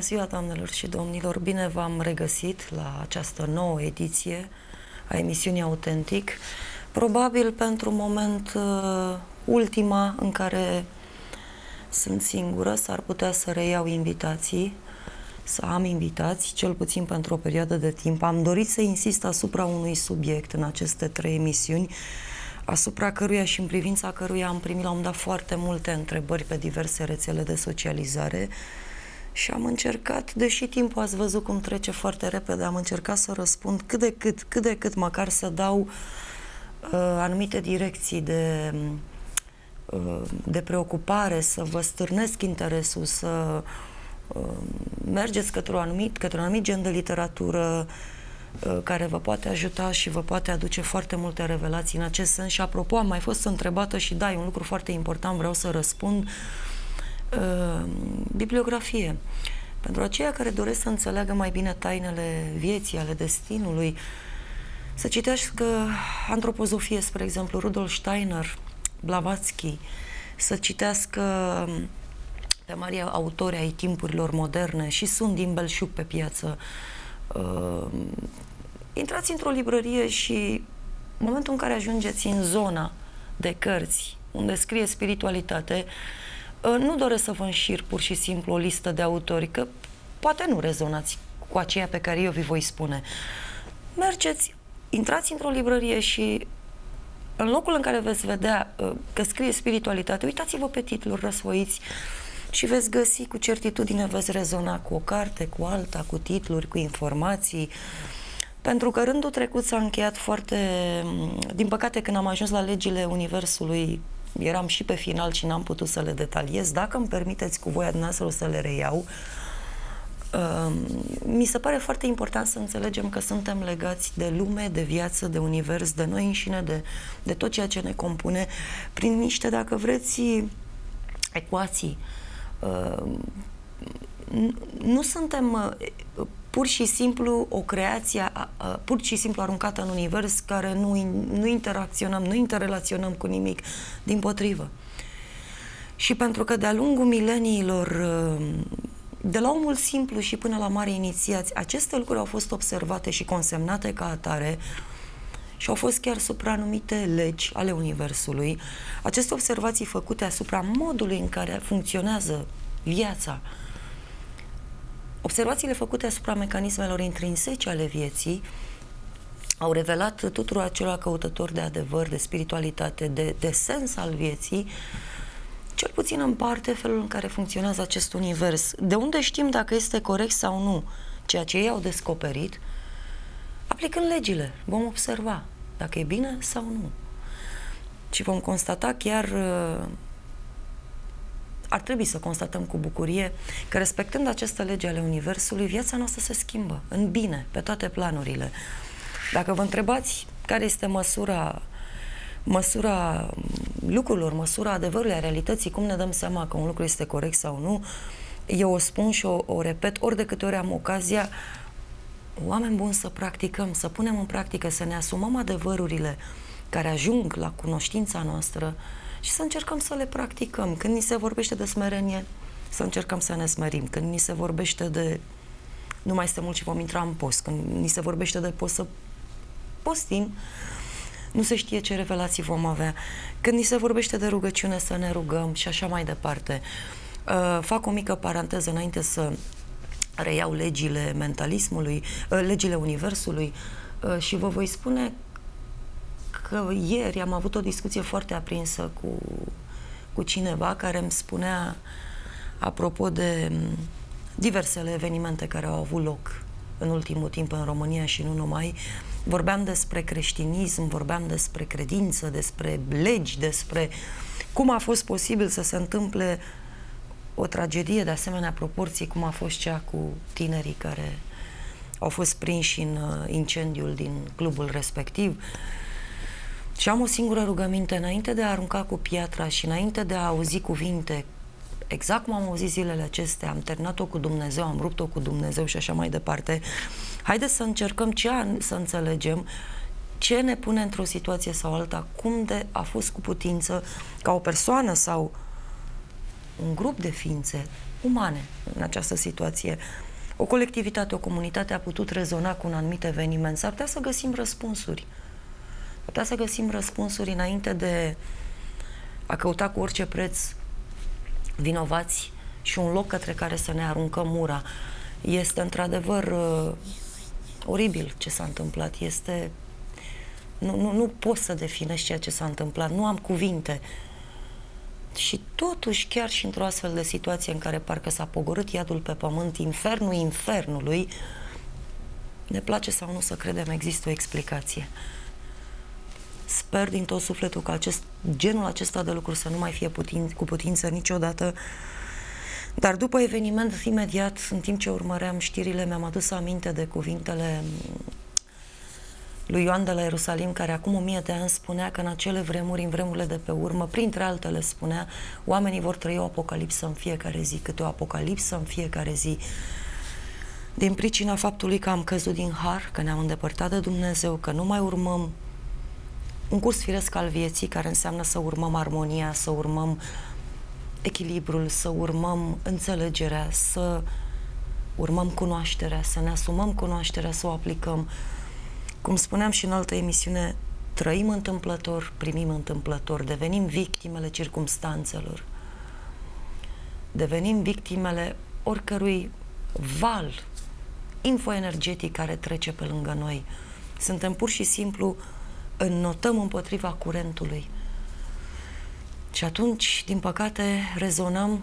Bună ziua, doamnelor și domnilor! Bine v-am regăsit la această nouă ediție a emisiunii Autentic. Probabil pentru moment uh, ultima în care sunt singură, s-ar putea să reiau invitații, să am invitați, cel puțin pentru o perioadă de timp. Am dorit să insist asupra unui subiect în aceste trei emisiuni, asupra căruia și în privința căruia am primit la un dat foarte multe întrebări pe diverse rețele de socializare și am încercat, deși timpul ați văzut cum trece foarte repede, am încercat să răspund cât de cât, cât de cât, măcar să dau uh, anumite direcții de, uh, de preocupare, să vă stârnesc interesul, să uh, mergeți către un anumit, către un anumit gen de literatură, uh, care vă poate ajuta și vă poate aduce foarte multe revelații în acest sens. Și apropo, am mai fost întrebată și da, e un lucru foarte important, vreau să răspund. Uh, bibliografie. Pentru aceia care doresc să înțeleagă mai bine tainele vieții, ale destinului, să citească antropozofie, spre exemplu, Rudolf Steiner, Blavatsky, să citească pe mari autori ai timpurilor moderne și sunt din belșug pe piață. Uh, intrați într-o librărie și în momentul în care ajungeți în zona de cărți unde scrie spiritualitate, uh, nu doresc să vă înșir pur și simplu o listă de autori, că poate nu rezonați cu aceea pe care eu vi voi spune. Mergeți, intrați într-o librărie și în locul în care veți vedea uh, că scrie spiritualitate, uitați-vă pe titluri, răsfoiți și veți găsi cu certitudine, veți rezona cu o carte, cu alta, cu titluri, cu informații. Pentru că rândul trecut s-a încheiat foarte... Din păcate, când am ajuns la legile Universului, eram și pe final și n-am putut să le detaliez. Dacă îmi permiteți cu voia dumneavoastră o să le reiau. Uh, mi se pare foarte important să înțelegem că suntem legați de lume, de viață, de univers, de noi înșine, de, de tot ceea ce ne compune, prin niște, dacă vreți, ecuații. Uh, nu suntem uh, pur și simplu o creație uh, pur și simplu aruncată în univers care nu, nu interacționăm, nu interrelaționăm cu nimic, din potrivă. Și pentru că de-a lungul mileniilor uh, de la omul simplu și până la mari inițiați, aceste lucruri au fost observate și consemnate ca atare și au fost chiar supranumite legi ale Universului. Aceste observații făcute asupra modului în care funcționează viața, observațiile făcute asupra mecanismelor intrinsece ale vieții, au revelat tuturor acelor căutători de adevăr, de spiritualitate, de, de sens al vieții, cel puțin în parte, felul în care funcționează acest univers. De unde știm dacă este corect sau nu ceea ce ei au descoperit? Aplicând legile, vom observa dacă e bine sau nu. Și vom constata chiar uh, ar trebui să constatăm cu bucurie că respectând aceste legi ale Universului, viața noastră se schimbă în bine, pe toate planurile. Dacă vă întrebați care este măsura măsura lucrurilor, măsura adevărului, a realității, cum ne dăm seama că un lucru este corect sau nu, eu o spun și o, o repet ori de câte ori am ocazia, oameni buni să practicăm, să punem în practică, să ne asumăm adevărurile care ajung la cunoștința noastră și să încercăm să le practicăm. Când ni se vorbește de smerenie, să încercăm să ne smerim. Când ni se vorbește de nu mai este mult și vom intra în post, când ni se vorbește de post să postim, nu se știe ce revelații vom avea. Când ni se vorbește de rugăciune, să ne rugăm și așa mai departe. Uh, fac o mică paranteză înainte să reiau legile mentalismului, uh, legile universului uh, și vă voi spune că ieri am avut o discuție foarte aprinsă cu, cu cineva care îmi spunea apropo de mm, diversele evenimente care au avut loc în ultimul timp în România și nu numai, vorbeam despre creștinism, vorbeam despre credință, despre legi, despre cum a fost posibil să se întâmple o tragedie de asemenea proporții, cum a fost cea cu tinerii care au fost prinși în uh, incendiul din clubul respectiv. Și am o singură rugăminte, înainte de a arunca cu piatra și înainte de a auzi cuvinte exact cum am auzit zilele acestea, am terminat-o cu Dumnezeu, am rupt-o cu Dumnezeu și așa mai departe. Haideți să încercăm ce a, să înțelegem ce ne pune într-o situație sau alta, cum de a fost cu putință ca o persoană sau un grup de ființe umane în această situație. O colectivitate, o comunitate a putut rezona cu un anumit eveniment. S-ar putea să găsim răspunsuri. S-ar putea să găsim răspunsuri înainte de a căuta cu orice preț vinovați și un loc către care să ne aruncăm mura. Este într-adevăr uh, oribil ce s-a întâmplat. Este nu, nu, nu pot să definești ceea ce s-a întâmplat, nu am cuvinte. Și totuși, chiar și într-o astfel de situație în care parcă s-a pogorât iadul pe pământ, infernul infernului, ne place sau nu să credem, există o explicație. Sper din tot sufletul că acest, genul acesta de lucruri să nu mai fie putin, cu putință niciodată. Dar după eveniment, imediat, în timp ce urmăream știrile, mi-am adus aminte de cuvintele lui Ioan de la Ierusalim, care acum o mie de ani spunea că în acele vremuri, în vremurile de pe urmă, printre altele spunea, oamenii vor trăi o apocalipsă în fiecare zi, câte o apocalipsă în fiecare zi. Din pricina faptului că am căzut din har, că ne-am îndepărtat de Dumnezeu, că nu mai urmăm un curs firesc al vieții, care înseamnă să urmăm armonia, să urmăm echilibrul, să urmăm înțelegerea, să urmăm cunoașterea, să ne asumăm cunoașterea, să o aplicăm, cum spuneam și în altă emisiune, trăim întâmplător, primim întâmplător, devenim victimele circumstanțelor. Devenim victimele oricărui val infoenergetic care trece pe lângă noi. Suntem pur și simplu înnotăm împotriva curentului. Și atunci, din păcate, rezonăm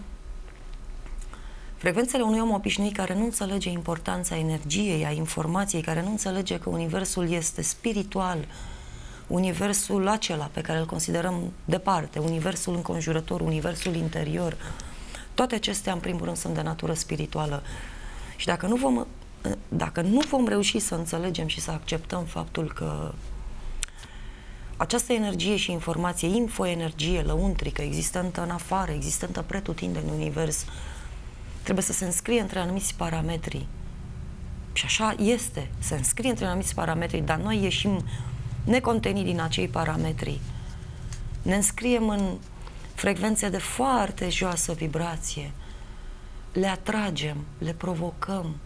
Frecvențele unui om obișnuit care nu înțelege importanța energiei, a informației, care nu înțelege că Universul este spiritual, Universul acela pe care îl considerăm departe, Universul înconjurător, Universul interior, toate acestea, în primul rând, sunt de natură spirituală. Și dacă nu vom, dacă nu vom reuși să înțelegem și să acceptăm faptul că această energie și informație, infoenergie lăuntrică, existentă în afară, existentă pretutinde în univers, trebuie să se înscrie între anumiți parametri. Și așa este, se înscrie între anumiți parametri, dar noi ieșim necontenit din acei parametri. Ne înscriem în frecvențe de foarte joasă vibrație. Le atragem, le provocăm,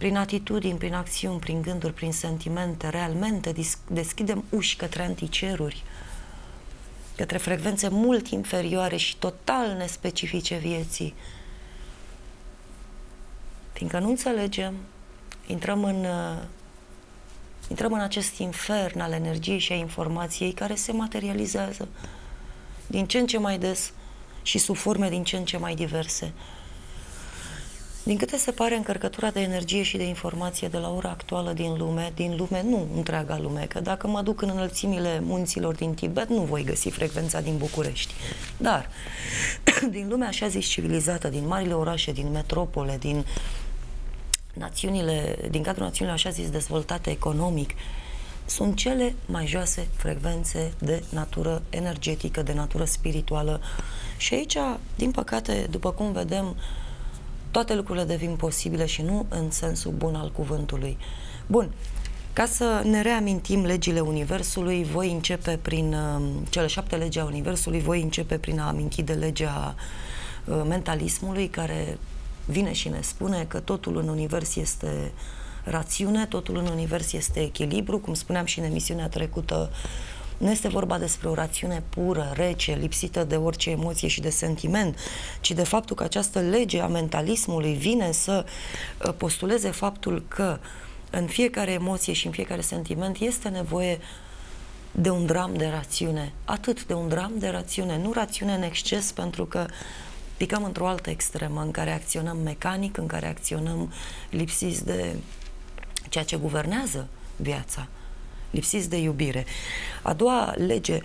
prin atitudini, prin acțiuni, prin gânduri, prin sentimente, realmente deschidem uși către anticeruri, către frecvențe mult inferioare și total nespecifice vieții fiindcă nu înțelegem, intrăm în, uh, intrăm în acest infern al energiei și a informației care se materializează din ce în ce mai des și sub forme din ce în ce mai diverse. Din câte se pare, încărcătura de energie și de informație de la ora actuală din lume, din lume, nu întreaga lume, că dacă mă duc în înălțimile munților din Tibet, nu voi găsi frecvența din București. Dar, din lumea așa zis civilizată, din marile orașe, din metropole, din națiunile, din cadrul națiunilor așa zis dezvoltate economic, sunt cele mai joase frecvențe de natură energetică, de natură spirituală. Și aici, din păcate, după cum vedem, toate lucrurile devin posibile și nu în sensul bun al cuvântului. Bun, ca să ne reamintim legile Universului, voi începe prin uh, cele șapte legi a Universului, voi începe prin a aminti de legea uh, mentalismului, care vine și ne spune că totul în univers este rațiune, totul în univers este echilibru, cum spuneam și în emisiunea trecută, nu este vorba despre o rațiune pură, rece, lipsită de orice emoție și de sentiment, ci de faptul că această lege a mentalismului vine să uh, postuleze faptul că în fiecare emoție și în fiecare sentiment este nevoie de un dram de rațiune. Atât de un dram de rațiune, nu rațiune în exces, pentru că picăm într-o altă extremă în care acționăm mecanic, în care acționăm lipsiți de ceea ce guvernează viața, lipsiți de iubire. A doua lege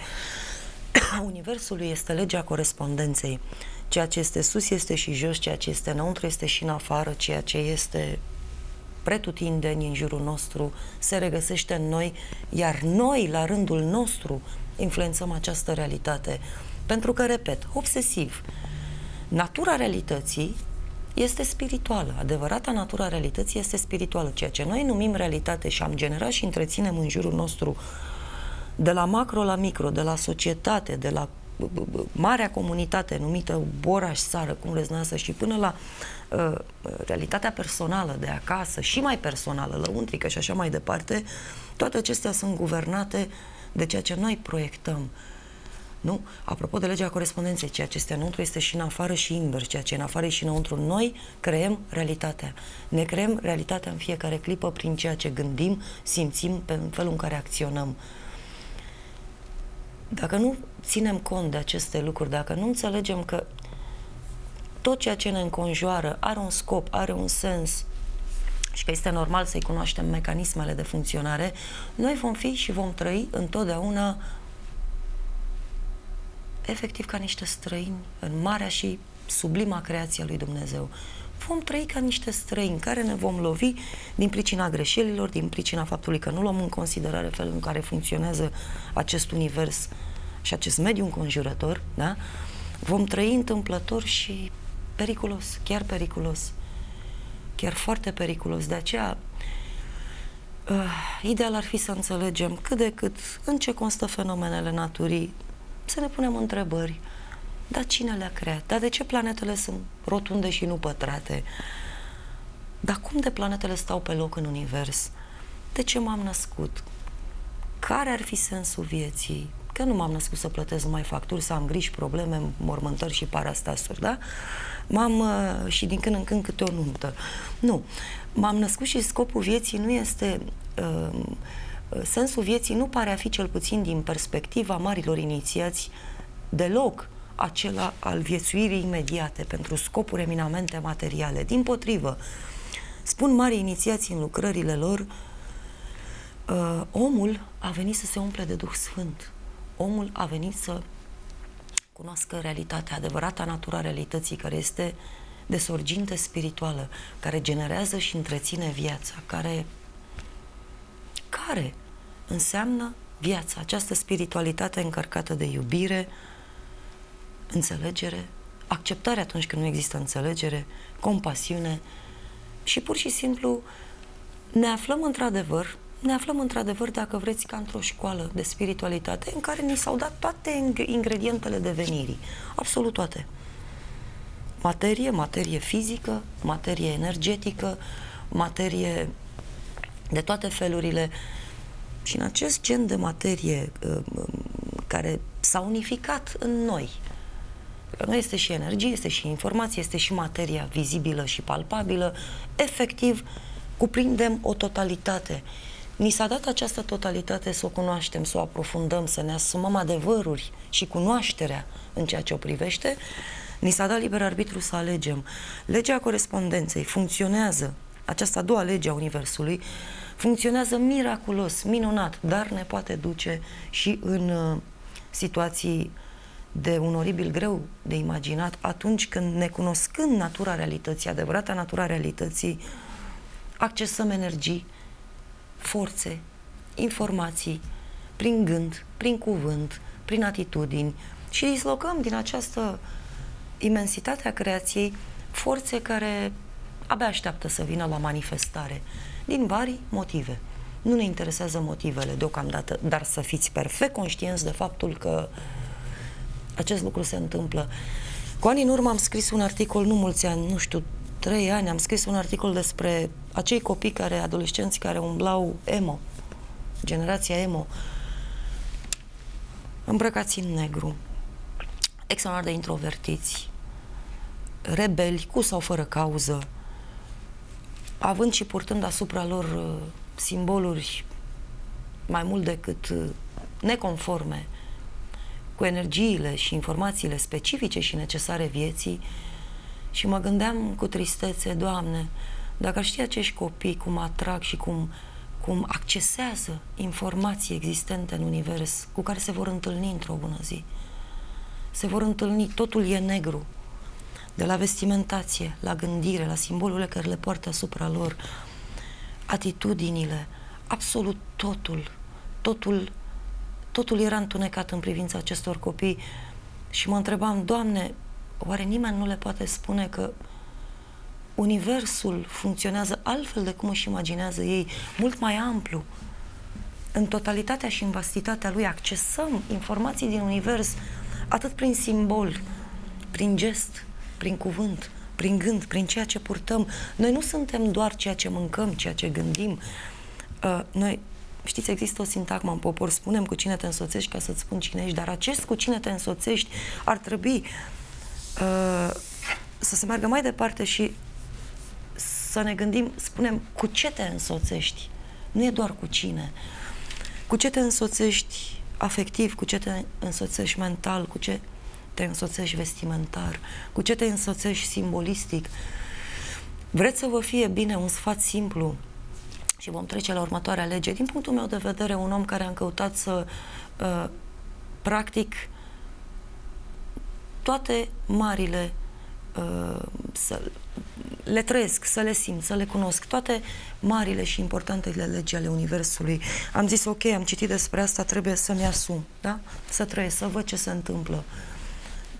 a Universului este legea corespondenței. Ceea ce este sus este și jos, ceea ce este înăuntru este și în afară, ceea ce este pretutindeni în jurul nostru se regăsește în noi, iar noi, la rândul nostru, influențăm această realitate. Pentru că, repet, obsesiv, Natura realității este spirituală. Adevărata natura realității este spirituală. Ceea ce noi numim realitate și am generat și întreținem în jurul nostru de la macro la micro, de la societate, de la marea comunitate numită Boraș, țară, cum vreți să și până la uh, realitatea personală de acasă și mai personală, lăuntrică și așa mai departe, toate acestea sunt guvernate de ceea ce noi proiectăm. Nu? Apropo de legea corespondenței, ceea ce este înăuntru este și în afară și invers, ceea ce e în afară și înăuntru. Noi creăm realitatea. Ne creăm realitatea în fiecare clipă prin ceea ce gândim, simțim, pe felul în care acționăm. Dacă nu ținem cont de aceste lucruri, dacă nu înțelegem că tot ceea ce ne înconjoară are un scop, are un sens și că este normal să-i cunoaștem mecanismele de funcționare, noi vom fi și vom trăi întotdeauna efectiv ca niște străini în marea și sublima creație a lui Dumnezeu. Vom trăi ca niște străini care ne vom lovi din pricina greșelilor, din pricina faptului că nu luăm în considerare felul în care funcționează acest univers și acest mediu înconjurător, da? vom trăi întâmplător și periculos, chiar periculos, chiar foarte periculos. De aceea, uh, ideal ar fi să înțelegem cât de cât în ce constă fenomenele naturii, să ne punem întrebări. Dar cine le-a creat? Dar de ce planetele sunt rotunde și nu pătrate? Dar cum de planetele stau pe loc în univers? De ce m-am născut? Care ar fi sensul vieții? Că nu m-am născut să plătesc numai facturi, să am griji, probleme, mormântări și parastasuri, da? M-am uh, și din când în când câte o nuntă. Nu. M-am născut și scopul vieții nu este uh, sensul vieții nu pare a fi cel puțin din perspectiva marilor inițiați deloc acela al viețuirii imediate pentru scopuri eminamente materiale. Din potrivă, spun mari inițiați în lucrările lor, uh, omul a venit să se umple de Duh Sfânt. Omul a venit să cunoască realitatea, adevărata natura realității, care este de sorginte spirituală, care generează și întreține viața, care care înseamnă viața, această spiritualitate încărcată de iubire, înțelegere, acceptare atunci când nu există înțelegere, compasiune și pur și simplu ne aflăm într-adevăr, ne aflăm într-adevăr, dacă vreți, ca într-o școală de spiritualitate în care ni s-au dat toate ingredientele devenirii, absolut toate. Materie, materie fizică, materie energetică, materie de toate felurile și în acest gen de materie uh, um, care s-a unificat în noi, că nu este și energie, este și informație, este și materia vizibilă și palpabilă, efectiv cuprindem o totalitate. Ni s-a dat această totalitate să o cunoaștem, să o aprofundăm, să ne asumăm adevăruri și cunoașterea în ceea ce o privește, ni s-a dat liber arbitru să alegem. Legea corespondenței funcționează, această a doua lege a Universului, funcționează miraculos, minunat, dar ne poate duce și în uh, situații de un oribil greu de imaginat atunci când, necunoscând natura realității, adevărata natura realității, accesăm energii, forțe, informații, prin gând, prin cuvânt, prin atitudini și dislocăm din această imensitate a creației forțe care abia așteaptă să vină la manifestare din vari motive. Nu ne interesează motivele deocamdată, dar să fiți perfect conștienți de faptul că acest lucru se întâmplă. Cu ani în urmă am scris un articol, nu mulți ani, nu știu, trei ani, am scris un articol despre acei copii care, adolescenți care umblau emo, generația emo, îmbrăcați în negru, extraordinar de introvertiți, rebeli, cu sau fără cauză, având și purtând asupra lor uh, simboluri mai mult decât uh, neconforme cu energiile și informațiile specifice și necesare vieții și mă gândeam cu tristețe, Doamne, dacă știi acești copii cum atrag și cum, cum accesează informații existente în univers cu care se vor întâlni într-o bună zi. Se vor întâlni, totul e negru, de la vestimentație, la gândire, la simbolurile care le poartă asupra lor, atitudinile, absolut totul, totul, totul era întunecat în privința acestor copii și mă întrebam, Doamne, oare nimeni nu le poate spune că Universul funcționează altfel de cum își imaginează ei, mult mai amplu. În totalitatea și în vastitatea lui accesăm informații din Univers atât prin simbol, prin gest, prin cuvânt, prin gând, prin ceea ce purtăm. Noi nu suntem doar ceea ce mâncăm, ceea ce gândim. Uh, noi, știți, există o sintagmă în popor, spunem cu cine te însoțești ca să-ți spun cine ești, dar acest cu cine te însoțești ar trebui uh, să se meargă mai departe și să ne gândim, spunem, cu ce te însoțești. Nu e doar cu cine. Cu ce te însoțești afectiv, cu ce te însoțești mental, cu ce te însoțești vestimentar, cu ce te însoțești simbolistic. Vreți să vă fie bine un sfat simplu și vom trece la următoarea lege. Din punctul meu de vedere, un om care a căutat să uh, practic toate marile uh, să le trăiesc, să le simt, să le cunosc, toate marile și importantele legi ale Universului. Am zis, ok, am citit despre asta, trebuie să-mi asum, da? Să trăiesc, să văd ce se întâmplă.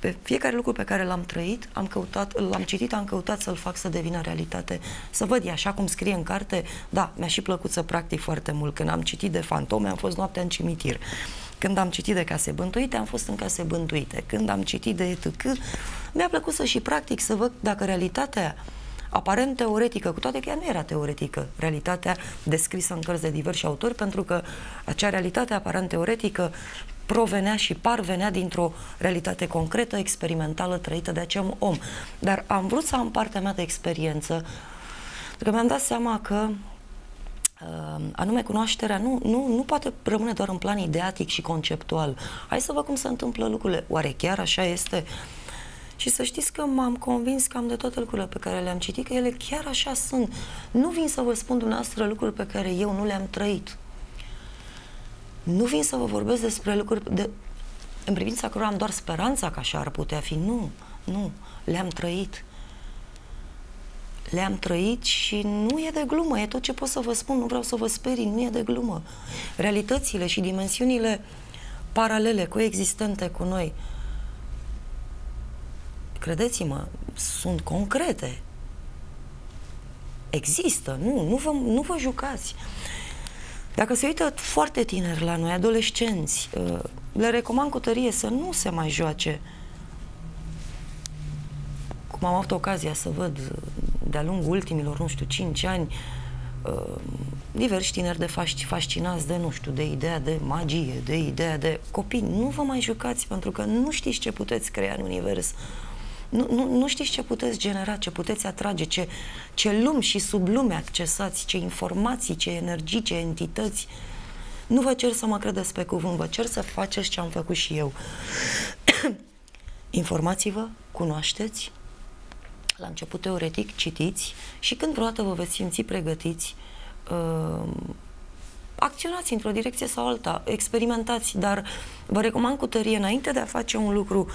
Pe fiecare lucru pe care l-am trăit, am căutat, l-am citit, am căutat să-l fac să devină realitate. Să văd, e așa cum scrie în carte, da, mi-a și plăcut să practic foarte mult. Când am citit de fantome, am fost noaptea în cimitir. Când am citit de case bântuite, am fost în case bântuite. Când am citit de etc., mi-a plăcut să și practic, să văd dacă realitatea aparent teoretică, cu toate că ea nu era teoretică, realitatea descrisă în cărți de diversi autori, pentru că acea realitate aparent teoretică provenea și parvenea dintr-o realitate concretă, experimentală, trăită de acel om. Dar am vrut să am partea mea de experiență, pentru că mi-am dat seama că uh, anume cunoașterea nu, nu, nu poate rămâne doar în plan ideatic și conceptual. Hai să văd cum se întâmplă lucrurile. Oare chiar așa este? Și să știți că m-am convins cam de toate lucrurile pe care le-am citit, că ele chiar așa sunt. Nu vin să vă spun dumneavoastră lucruri pe care eu nu le-am trăit. Nu vin să vă vorbesc despre lucruri de, în privința cărora am doar speranța că așa ar putea fi. Nu, nu, le-am trăit. Le-am trăit și nu e de glumă, e tot ce pot să vă spun, nu vreau să vă sperii, nu e de glumă. Realitățile și dimensiunile paralele, coexistente cu noi, credeți-mă, sunt concrete. Există, nu, nu vă, nu vă jucați. Dacă se uită foarte tineri la noi, adolescenți, uh, le recomand cu tărie să nu se mai joace. Cum am avut ocazia să văd uh, de-a lungul ultimilor, nu știu, 5 ani, uh, diversi tineri de fascinați de, nu știu, de ideea de magie, de ideea de copii. Nu vă mai jucați pentru că nu știți ce puteți crea în univers nu, nu, nu știți ce puteți genera, ce puteți atrage, ce, ce lumi și sublume accesați, ce informații, ce energii, ce entități. Nu vă cer să mă credeți pe cuvânt, vă cer să faceți ce am făcut și eu. Informați-vă, cunoașteți, la început teoretic, citiți și când vreodată vă veți simți pregătiți, uh, acționați într-o direcție sau alta, experimentați, dar vă recomand cu tărie, înainte de a face un lucru, uh,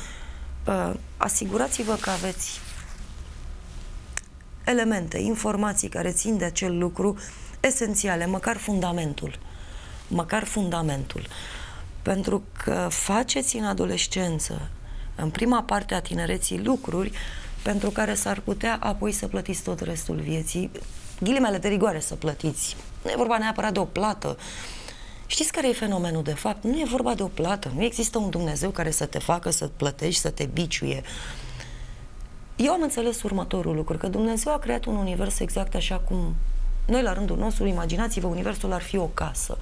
asigurați-vă că aveți elemente, informații care țin de acel lucru esențiale, măcar fundamentul. Măcar fundamentul. Pentru că faceți în adolescență, în prima parte a tinereții, lucruri pentru care s-ar putea apoi să plătiți tot restul vieții, ghilimele de rigoare să plătiți. Nu e vorba neapărat de o plată, Știți care e fenomenul de fapt? Nu e vorba de o plată, nu există un Dumnezeu care să te facă să plătești, să te biciuie. Eu am înțeles următorul lucru, că Dumnezeu a creat un univers exact așa cum noi, la rândul nostru, imaginați-vă, universul ar fi o casă.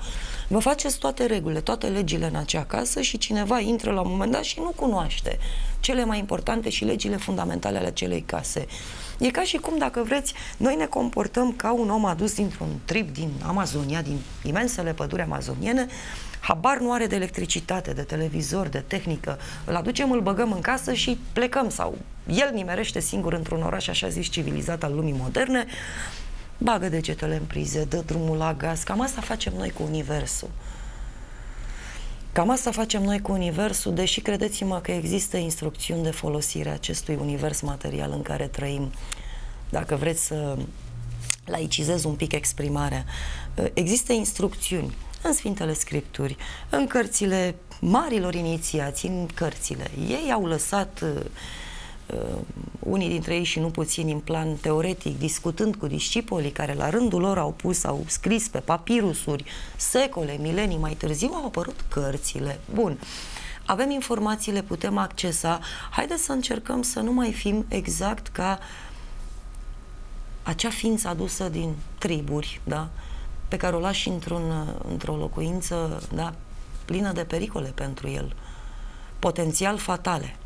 Vă faceți toate regulile, toate legile în acea casă și cineva intră la un moment dat și nu cunoaște cele mai importante și legile fundamentale ale acelei case. E ca și cum, dacă vreți, noi ne comportăm ca un om adus dintr-un trip din Amazonia, din imensele păduri amazoniene, habar nu are de electricitate, de televizor, de tehnică, îl aducem, îl băgăm în casă și plecăm sau el nimerește singur într-un oraș așa zis civilizat al lumii moderne, bagă degetele în prize, dă drumul la gaz, cam asta facem noi cu Universul. Cam asta facem noi cu Universul, deși credeți-mă că există instrucțiuni de folosire a acestui univers material în care trăim. Dacă vreți să laicizez un pic exprimarea, există instrucțiuni în Sfintele Scripturi, în cărțile marilor inițiații, în cărțile. Ei au lăsat uh, uh, unii dintre ei și nu puțini în plan teoretic, discutând cu discipolii care la rândul lor au pus, au scris pe papirusuri, secole, milenii mai târziu au apărut cărțile. Bun. avem informații, le putem accesa. Haideți să încercăm să nu mai fim exact ca acea ființă adusă din triburi, da? pe care o lași într-un, într-o locuință da? plină de pericole pentru el, potențial fatale.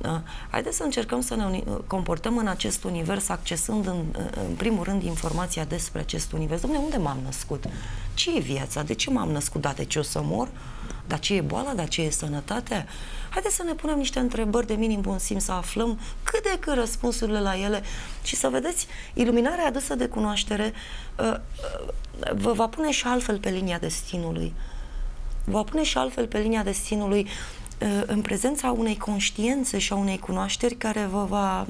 Da? Haideți să încercăm să ne comportăm în acest univers, accesând în, în primul rând informația despre acest univers. Dom'le, unde m-am născut? Ce e viața? De ce m-am născut? Da, de ce o să mor? Dar ce e boala? Dar ce e sănătatea? Haideți să ne punem niște întrebări de minim bun simț, să aflăm cât de cât răspunsurile la ele și să vedeți, iluminarea adusă de cunoaștere uh, uh, vă va pune și altfel pe linia destinului. Vă va pune și altfel pe linia destinului uh, în prezența unei conștiințe și a unei cunoașteri care vă va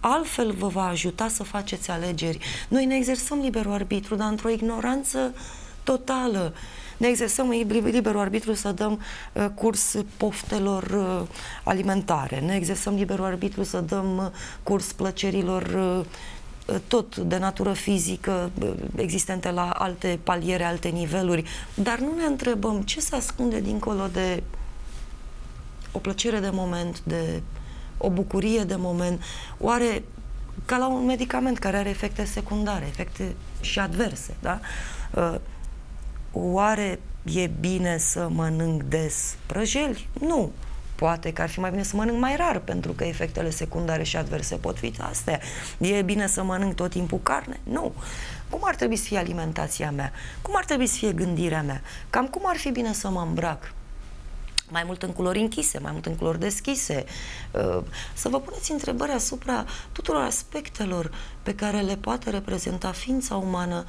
altfel vă va ajuta să faceți alegeri. Noi ne exersăm liberul arbitru, dar într-o ignoranță totală. Ne exersăm liberul arbitru să dăm uh, curs poftelor uh, alimentare, ne exersăm liberul arbitru să dăm uh, curs plăcerilor uh, tot de natură fizică uh, existente la alte paliere, alte niveluri, dar nu ne întrebăm ce se ascunde dincolo de o plăcere de moment, de o bucurie de moment, oare ca la un medicament care are efecte secundare, efecte și adverse, da? Uh, Oare e bine să mănânc des prăjeli? Nu. Poate că ar fi mai bine să mănânc mai rar, pentru că efectele secundare și adverse pot fi astea. E bine să mănânc tot timpul carne? Nu. Cum ar trebui să fie alimentația mea? Cum ar trebui să fie gândirea mea? Cam cum ar fi bine să mă îmbrac? Mai mult în culori închise, mai mult în culori deschise, uh, să vă puneți întrebări asupra tuturor aspectelor pe care le poate reprezenta ființa umană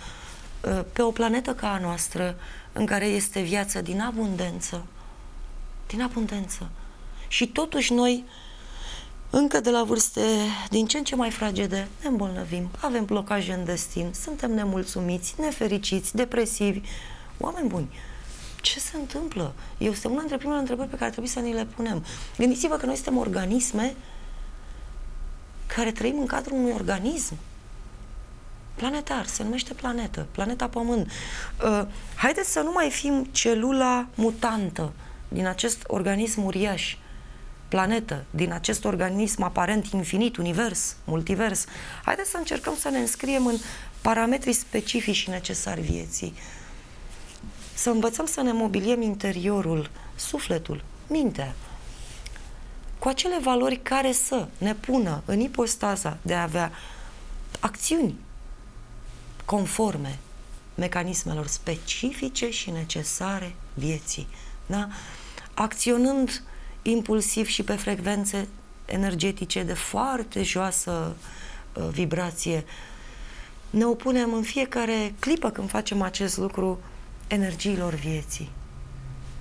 pe o planetă ca a noastră, în care este viață din abundență, din abundență. Și totuși noi, încă de la vârste din ce în ce mai fragede, ne îmbolnăvim, avem blocaje în destin, suntem nemulțumiți, nefericiți, depresivi. Oameni buni, ce se întâmplă? Este una dintre primele întrebări pe care trebuie să ne le punem. Gândiți-vă că noi suntem organisme care trăim în cadrul unui organism planetar, se numește planetă, planeta Pământ. Uh, haideți să nu mai fim celula mutantă din acest organism uriaș, planetă, din acest organism aparent infinit, univers, multivers. Haideți să încercăm să ne înscriem în parametrii specifici și necesari vieții. Să învățăm să ne mobiliem interiorul, sufletul, mintea, cu acele valori care să ne pună în ipostaza de a avea acțiuni conforme mecanismelor specifice și necesare vieții. Da? Acționând impulsiv și pe frecvențe energetice de foarte joasă uh, vibrație, ne opunem în fiecare clipă când facem acest lucru energiilor vieții.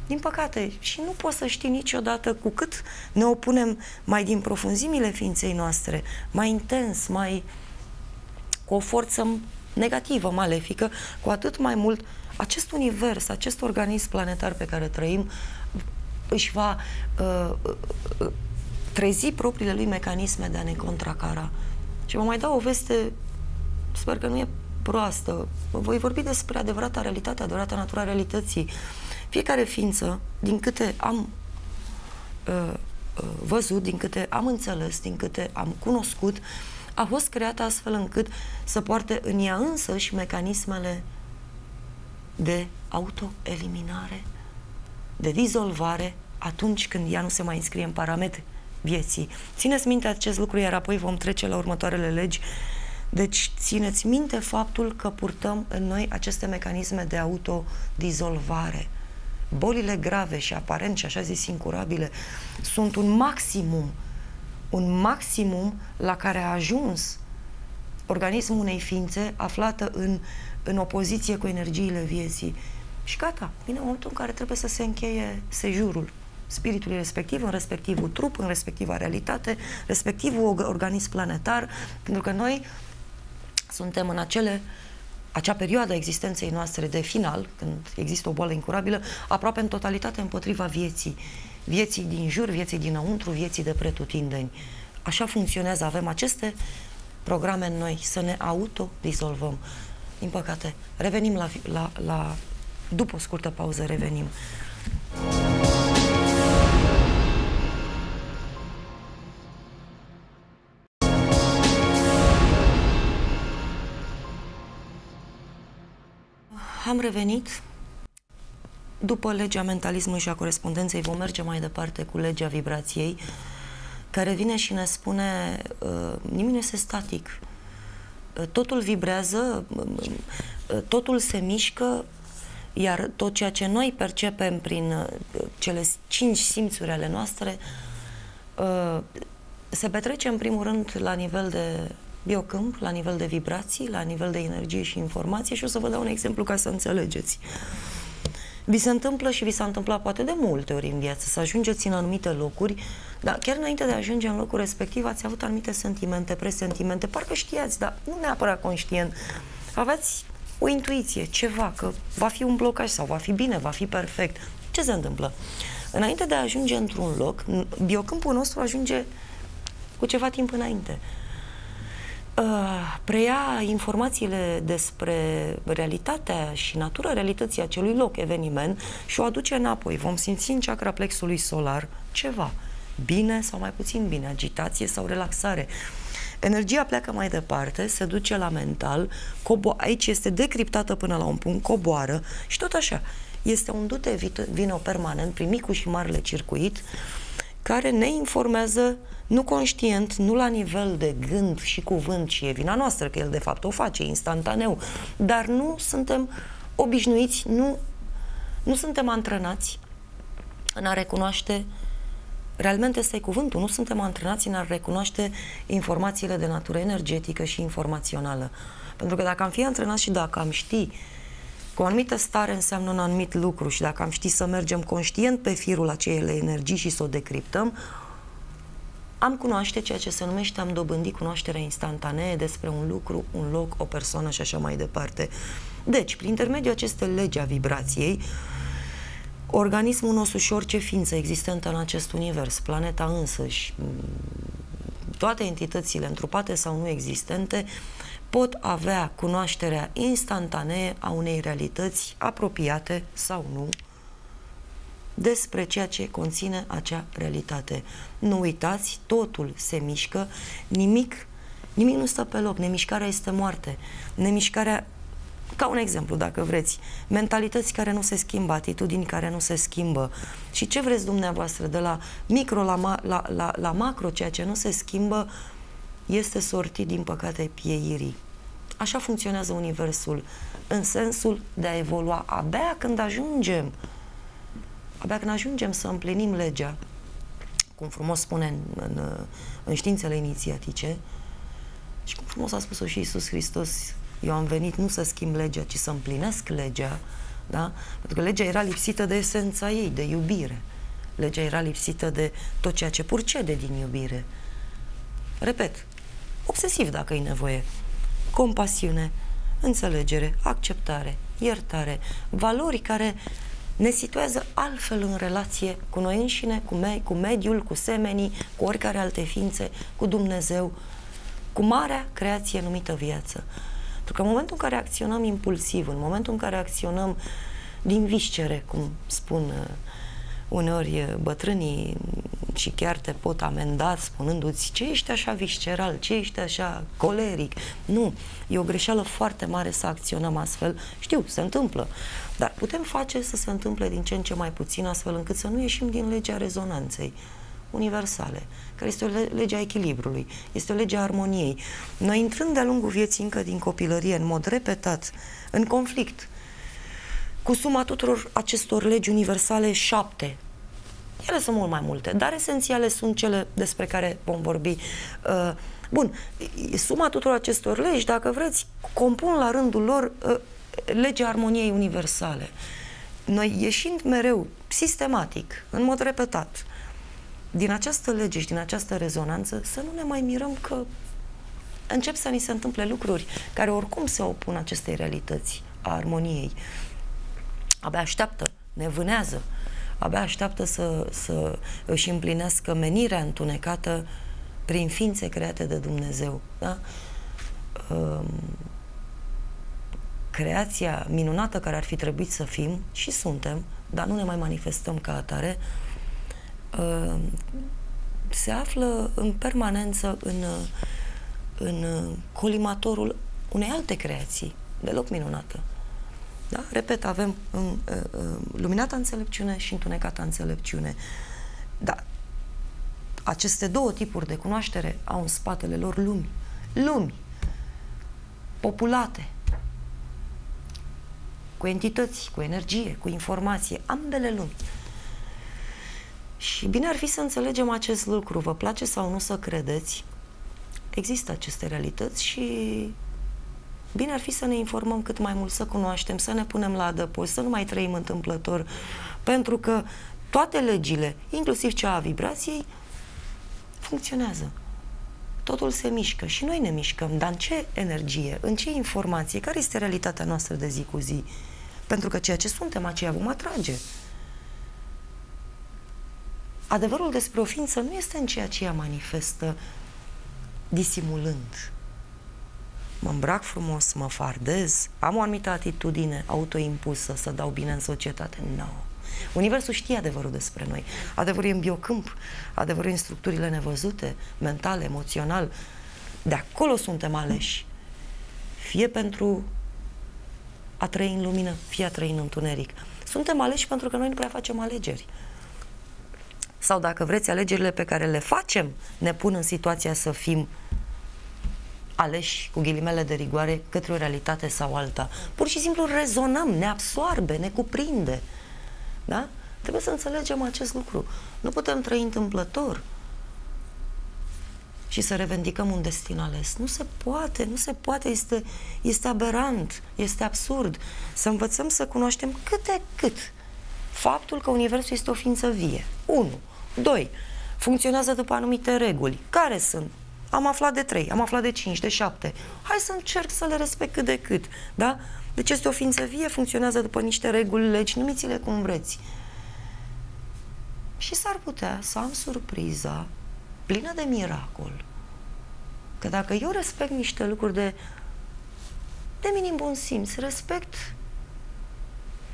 Din păcate, și nu poți să știi niciodată cu cât ne opunem mai din profunzimile ființei noastre, mai intens, mai cu o forță negativă, malefică, cu atât mai mult acest univers, acest organism planetar pe care trăim își va uh, uh, trezi propriile lui mecanisme de a ne contracara. Și vă mai dau o veste, sper că nu e proastă. Voi vorbi despre adevărata realitate, adevărata natura realității. Fiecare ființă, din câte am uh, uh, văzut, din câte am înțeles, din câte am cunoscut, uh, a fost creată astfel încât să poarte în ea însă și mecanismele de autoeliminare, de dizolvare atunci când ea nu se mai înscrie în parametri vieții. Țineți minte acest lucru, iar apoi vom trece la următoarele legi. Deci țineți minte faptul că purtăm în noi aceste mecanisme de autodizolvare. Bolile grave și aparent și așa zis incurabile sunt un maximum un maximum la care a ajuns organismul unei ființe aflată în, în opoziție cu energiile vieții. Și gata, vine momentul în care trebuie să se încheie sejurul spiritului respectiv, în respectivul trup, în respectiva realitate, respectivul organism planetar, pentru că noi suntem în acele acea perioadă a existenței noastre de final, când există o boală incurabilă, aproape în totalitate împotriva vieții vieții din jur, vieții dinăuntru, vieții de pretutindeni. Așa funcționează, avem aceste programe în noi, să ne autodizolvăm. Din păcate, revenim la, la, la... După o scurtă pauză revenim. Am revenit. După legea mentalismului și a corespondenței vom merge mai departe cu legea vibrației, care vine și ne spune uh, nimic nu este static. Uh, totul vibrează, uh, uh, totul se mișcă, iar tot ceea ce noi percepem prin uh, cele cinci simțuri ale noastre uh, se petrece în primul rând la nivel de biocâmp, la nivel de vibrații, la nivel de energie și informație și o să vă dau un exemplu ca să înțelegeți. Vi se întâmplă și vi s-a întâmplat poate de multe ori în viață să ajungeți în anumite locuri, dar chiar înainte de a ajunge în locul respectiv ați avut anumite sentimente, presentimente, parcă știați, dar nu neapărat conștient. Aveți o intuiție, ceva, că va fi un blocaj sau va fi bine, va fi perfect. Ce se întâmplă? Înainte de a ajunge într-un loc, biocâmpul nostru ajunge cu ceva timp înainte. Uh, preia informațiile despre realitatea și natura realității acelui loc, eveniment și o aduce înapoi. Vom simți în chakra plexului solar ceva, bine sau mai puțin bine, agitație sau relaxare. Energia pleacă mai departe, se duce la mental, cobo- aici este decriptată până la un punct, coboară și tot așa. Este un dute vino permanent prin micul și marele circuit care ne informează nu conștient, nu la nivel de gând și cuvânt și e vina noastră că el de fapt o face instantaneu, dar nu suntem obișnuiți, nu, nu suntem antrenați în a recunoaște realmente este cuvântul, nu suntem antrenați în a recunoaște informațiile de natură energetică și informațională. Pentru că dacă am fi antrenați și dacă am ști că o anumită stare înseamnă un anumit lucru și dacă am ști să mergem conștient pe firul acelei energii și să o decriptăm, am cunoaște ceea ce se numește am dobândit cunoașterea instantanee despre un lucru, un loc, o persoană și așa mai departe. Deci, prin intermediul acestei legi a vibrației, organismul nostru și orice ființă existentă în acest univers, planeta însăși, toate entitățile întrupate sau nu existente, pot avea cunoașterea instantanee a unei realități apropiate sau nu, despre ceea ce conține acea realitate. Nu uitați, totul se mișcă, nimic, nimic nu stă pe loc, nemișcarea este moarte. Nemișcarea, ca un exemplu, dacă vreți, mentalități care nu se schimbă, atitudini care nu se schimbă. Și ce vreți dumneavoastră, de la micro la, ma, la, la, la macro, ceea ce nu se schimbă, este sortit, din păcate, pieirii. Așa funcționează Universul, în sensul de a evolua. Abia când ajungem abia când ajungem să împlinim legea, cum frumos spune în, în, în științele inițiatice, și cum frumos a spus-o și Iisus Hristos, eu am venit nu să schimb legea, ci să împlinesc legea, da? Pentru că legea era lipsită de esența ei, de iubire. Legea era lipsită de tot ceea ce purcede din iubire. Repet, obsesiv dacă e nevoie. Compasiune, înțelegere, acceptare, iertare, valori care ne situează altfel în relație cu noi înșine, cu, me- cu mediul, cu semenii, cu oricare alte ființe, cu Dumnezeu, cu marea creație numită viață. Pentru că în momentul în care acționăm impulsiv, în momentul în care acționăm din viscere, cum spun uh, uneori bătrânii și chiar te pot amenda spunându-ți ce ești așa visceral, ce ești așa coleric. Nu, e o greșeală foarte mare să acționăm astfel. Știu, se întâmplă, dar putem face să se întâmple din ce în ce mai puțin astfel încât să nu ieșim din legea rezonanței universale, care este o lege a echilibrului, este o lege a armoniei. Noi intrând de-a lungul vieții încă din copilărie, în mod repetat, în conflict, cu suma tuturor acestor legi universale șapte. Ele sunt mult mai multe, dar esențiale sunt cele despre care vom vorbi. Uh, bun, suma tuturor acestor legi, dacă vreți, compun la rândul lor uh, legea armoniei universale. Noi ieșind mereu, sistematic, în mod repetat, din această lege și din această rezonanță, să nu ne mai mirăm că încep să ni se întâmple lucruri care oricum se opun acestei realități a armoniei abia așteaptă, ne vânează, abia așteaptă să, să își împlinească menirea întunecată prin ființe create de Dumnezeu. Da? Um, creația minunată care ar fi trebuit să fim și suntem, dar nu ne mai manifestăm ca atare, um, se află în permanență în, în colimatorul unei alte creații, deloc minunată Da? Repet, avem în, uh, uh, luminata înțelepciune și întunecata înțelepciune. Da. Aceste două tipuri de cunoaștere au în spatele lor lumi. Lumi populate cu entități, cu energie, cu informație, ambele lumi. Și bine ar fi să înțelegem acest lucru. Vă place sau nu să credeți, există aceste realități și bine ar fi să ne informăm cât mai mult, să cunoaștem, să ne punem la adăpost, să nu mai trăim întâmplător, pentru că toate legile, inclusiv cea a vibrației, funcționează. Totul se mișcă și noi ne mișcăm, dar în ce energie, în ce informație, care este realitatea noastră de zi cu zi? Pentru că ceea ce suntem, aceea vom atrage. Adevărul despre o ființă nu este în ceea ce ea manifestă disimulând. Mă îmbrac frumos, mă fardez, am o anumită atitudine autoimpusă să dau bine în societate. Nu. No. Universul știe adevărul despre noi. Adevărul e în biocâmp, adevărul e în structurile nevăzute, mental, emoțional. De acolo suntem aleși. Fie pentru a trăi în lumină, fie a trăi în întuneric. Suntem aleși pentru că noi nu prea facem alegeri. Sau dacă vreți, alegerile pe care le facem ne pun în situația să fim aleși cu ghilimele de rigoare către o realitate sau alta. Pur și simplu rezonăm, ne absoarbe, ne cuprinde. Da? Trebuie să înțelegem acest lucru. Nu putem trăi întâmplător și să revendicăm un destin ales. Nu se poate, nu se poate, este, este aberant, este absurd. Să învățăm să cunoaștem cât de cât faptul că Universul este o ființă vie. 1. 2. Funcționează după anumite reguli. Care sunt? Am aflat de 3, am aflat de 5, de 7. Hai să încerc să le respect cât de cât. Da? Deci este o ființă vie, funcționează după niște reguli, legi, numiți-le cum vreți. Și s-ar putea să am surpriza plină de miracol că dacă eu respect niște lucruri de de minim bun simț, respect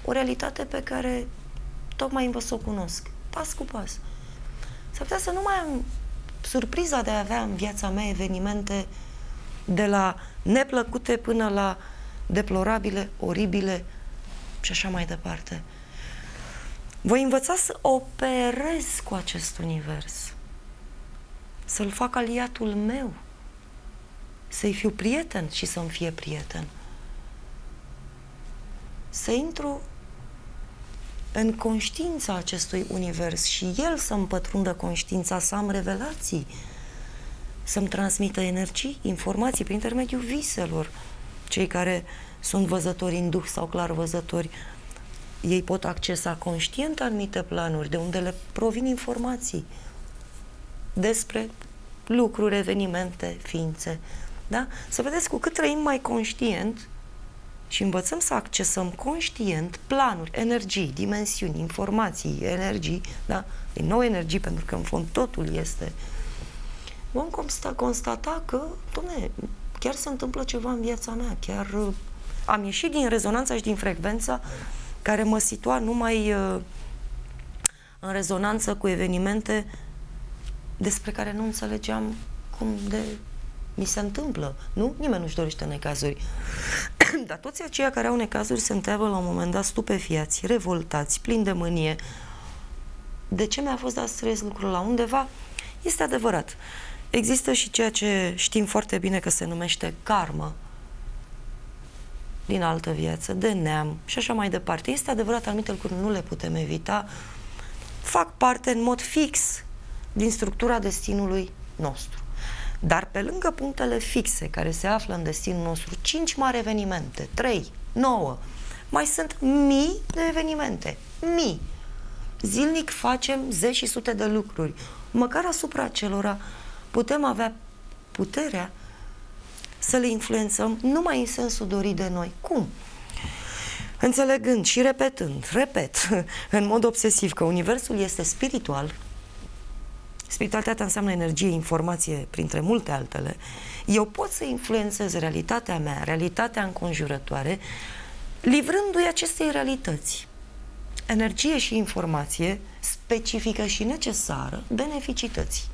o realitate pe care tocmai învăț să o cunosc, pas cu pas. S-ar putea să nu mai am surpriza de a avea în viața mea evenimente de la neplăcute până la deplorabile, oribile și așa mai departe. Voi învăța să operez cu acest univers, să-l fac aliatul meu, să-i fiu prieten și să-mi fie prieten. Să intru în conștiința acestui univers și el să-mi pătrundă conștiința, să am revelații, să-mi transmită energii, informații prin intermediul viselor. Cei care sunt văzători în duh sau clar văzători, ei pot accesa conștient anumite planuri de unde le provin informații despre lucruri, evenimente, ființe. Da? Să vedeți, cu cât trăim mai conștient și învățăm să accesăm conștient planuri, energii, dimensiuni, informații, energii, da? din nou energii, pentru că în fond totul este, vom consta, constata că, domne, chiar se întâmplă ceva în viața mea, chiar uh, am ieșit din rezonanța și din frecvența care mă situa numai uh, în rezonanță cu evenimente despre care nu înțelegeam cum de mi se întâmplă, nu? Nimeni nu-și dorește necazuri. Dar toți aceia care au necazuri se întreabă la un moment dat stupefiați, revoltați, plini de mânie. De ce mi-a fost dat să trăiesc lucrul la undeva? Este adevărat. Există și ceea ce știm foarte bine că se numește karmă din altă viață, de neam și așa mai departe. Este adevărat, anumite lucruri nu le putem evita. Fac parte în mod fix din structura destinului nostru. Dar pe lângă punctele fixe care se află în destinul nostru, cinci mari evenimente, trei, nouă, mai sunt mii de evenimente, mii. Zilnic facem zeci și sute de lucruri. Măcar asupra acelora putem avea puterea să le influențăm numai în sensul dorit de noi. Cum? Înțelegând și repetând, repet, în mod obsesiv că Universul este spiritual, Spiritualitatea înseamnă energie, informație, printre multe altele. Eu pot să influențez realitatea mea, realitatea înconjurătoare, livrându-i acestei realități. Energie și informație specifică și necesară beneficității.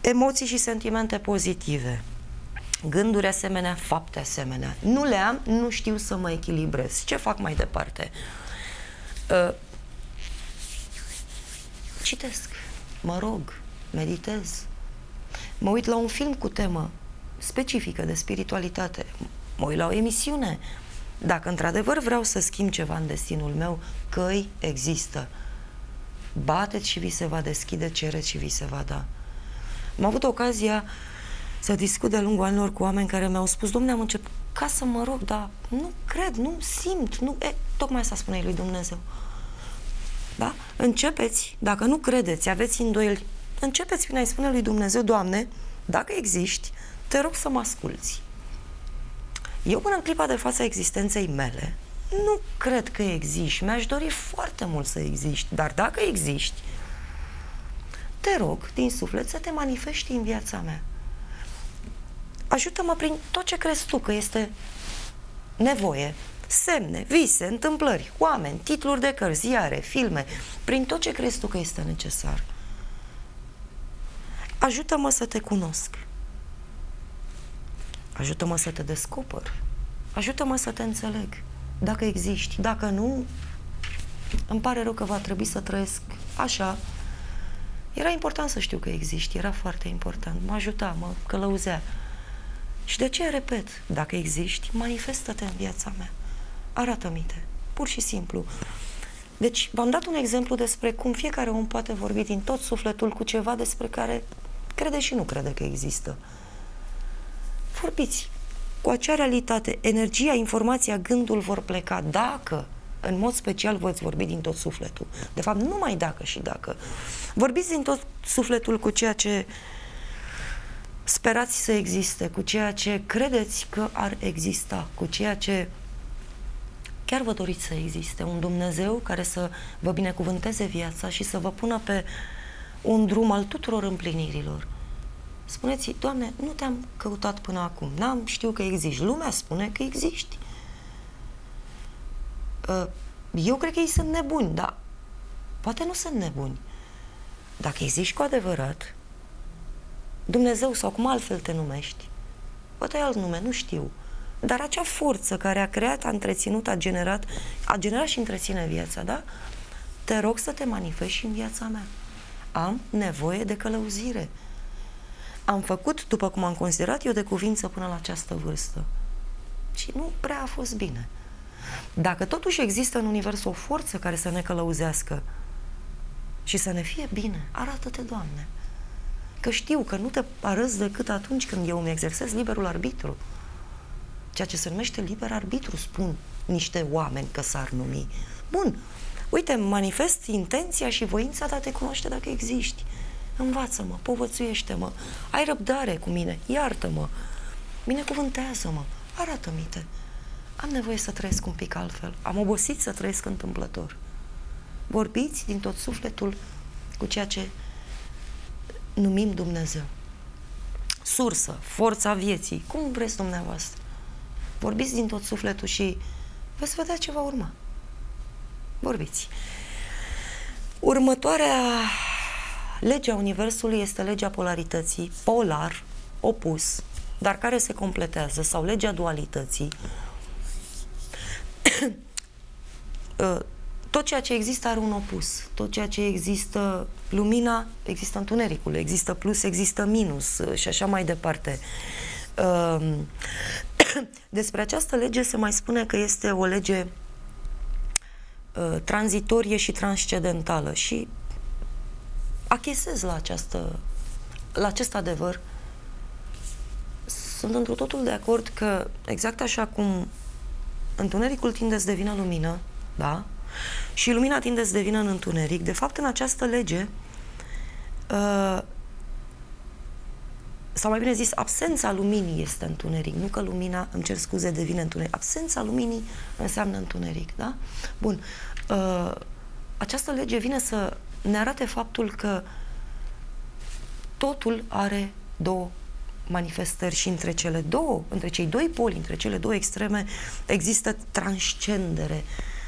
Emoții și sentimente pozitive. Gânduri asemenea, fapte asemenea. Nu le am, nu știu să mă echilibrez. Ce fac mai departe? Uh, citesc, mă rog, meditez, mă uit la un film cu temă specifică de spiritualitate, mă uit la o emisiune. Dacă într-adevăr vreau să schimb ceva în destinul meu, căi există. Bateți și vi se va deschide, cereți și vi se va da. Am avut ocazia să discut de lungul anilor cu oameni care mi-au spus, domnule, am început ca să mă rog, dar nu cred, nu simt, nu... E, tocmai asta spune lui Dumnezeu. Da? Începeți, dacă nu credeți, aveți îndoieli, începeți prin a-i spune lui Dumnezeu, Doamne, dacă existi, te rog să mă asculți. Eu până în clipa de față a existenței mele, nu cred că existi. Mi-aș dori foarte mult să existi, dar dacă existi, te rog din suflet să te manifesti în viața mea. Ajută-mă prin tot ce crezi tu că este nevoie semne, vise, întâmplări, oameni, titluri de cărți, ziare, filme, prin tot ce crezi tu că este necesar. Ajută-mă să te cunosc. Ajută-mă să te descoper. Ajută-mă să te înțeleg. Dacă existi. Dacă nu, îmi pare rău că va trebui să trăiesc așa. Era important să știu că existi, era foarte important. Mă ajuta, mă călăuzea. Și de ce repet? Dacă existi, manifestă-te în viața mea arată-mi te. Pur și simplu. Deci, v-am dat un exemplu despre cum fiecare om poate vorbi din tot sufletul cu ceva despre care crede și nu crede că există. Vorbiți cu acea realitate, energia, informația, gândul vor pleca dacă în mod special voți vorbi din tot sufletul. De fapt, numai dacă și dacă. Vorbiți din tot sufletul cu ceea ce sperați să existe, cu ceea ce credeți că ar exista, cu ceea ce chiar vă doriți să existe un Dumnezeu care să vă binecuvânteze viața și să vă pună pe un drum al tuturor împlinirilor. Spuneți, Doamne, nu te-am căutat până acum, n-am știu că existi. Lumea spune că existi. Uh, eu cred că ei sunt nebuni, dar poate nu sunt nebuni. Dacă existi cu adevărat, Dumnezeu sau cum altfel te numești, poate ai alt nume, nu știu. Dar acea forță care a creat, a întreținut, a generat, a generat și întreține viața, da? Te rog să te manifesti și în viața mea. Am nevoie de călăuzire. Am făcut, după cum am considerat eu, de cuvință până la această vârstă. Și nu prea a fost bine. Dacă totuși există în univers o forță care să ne călăuzească și să ne fie bine, arată-te, Doamne. Că știu că nu te arăți decât atunci când eu îmi exersez liberul arbitru ceea ce se numește liber arbitru, spun niște oameni că s-ar numi. Bun, uite, manifest intenția și voința de a te cunoaște dacă existi. Învață-mă, povățuiește-mă, ai răbdare cu mine, iartă-mă, binecuvântează-mă, arată-mi te. Am nevoie să trăiesc un pic altfel. Am obosit să trăiesc întâmplător. Vorbiți din tot sufletul cu ceea ce numim Dumnezeu. Sursă, forța vieții, cum vreți dumneavoastră. Vorbiți din tot sufletul și veți vedea ce va urma. Vorbiți. Următoarea legea Universului este legea polarității, polar, opus, dar care se completează, sau legea dualității. Tot ceea ce există are un opus. Tot ceea ce există lumina, există întunericul, există plus, există minus și așa mai departe. Despre această lege se mai spune că este o lege uh, tranzitorie și transcendentală și achesez la, această, la acest adevăr. Sunt într totul de acord că exact așa cum întunericul tinde să devină lumină, da? Și lumina tinde să devină în întuneric, de fapt în această lege uh, sau mai bine zis, absența luminii este întuneric, nu că lumina, îmi cer scuze, devine întuneric. Absența luminii înseamnă întuneric, da? Bun. Uh, această lege vine să ne arate faptul că totul are două manifestări și între cele două, între cei doi poli, între cele două extreme, există transcendere,